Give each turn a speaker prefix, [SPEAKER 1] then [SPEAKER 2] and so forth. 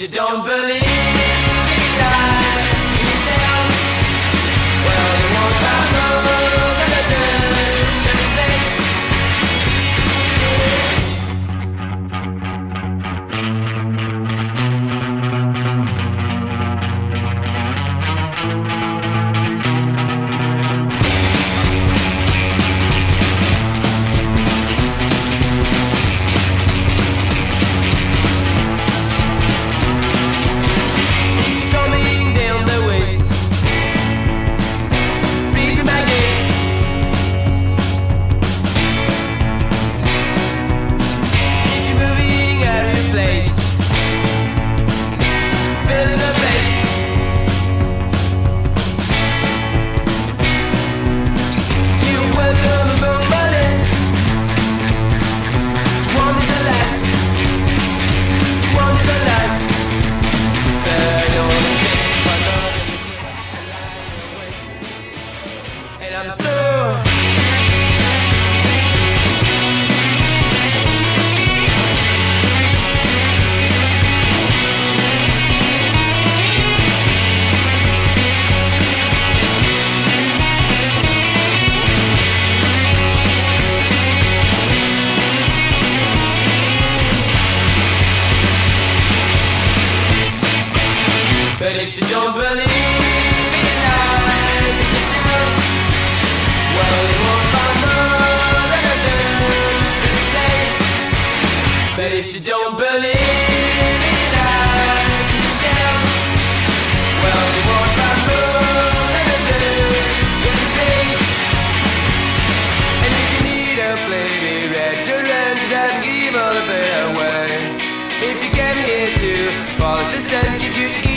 [SPEAKER 1] you don't believe. But if you don't believe here to fall. As a you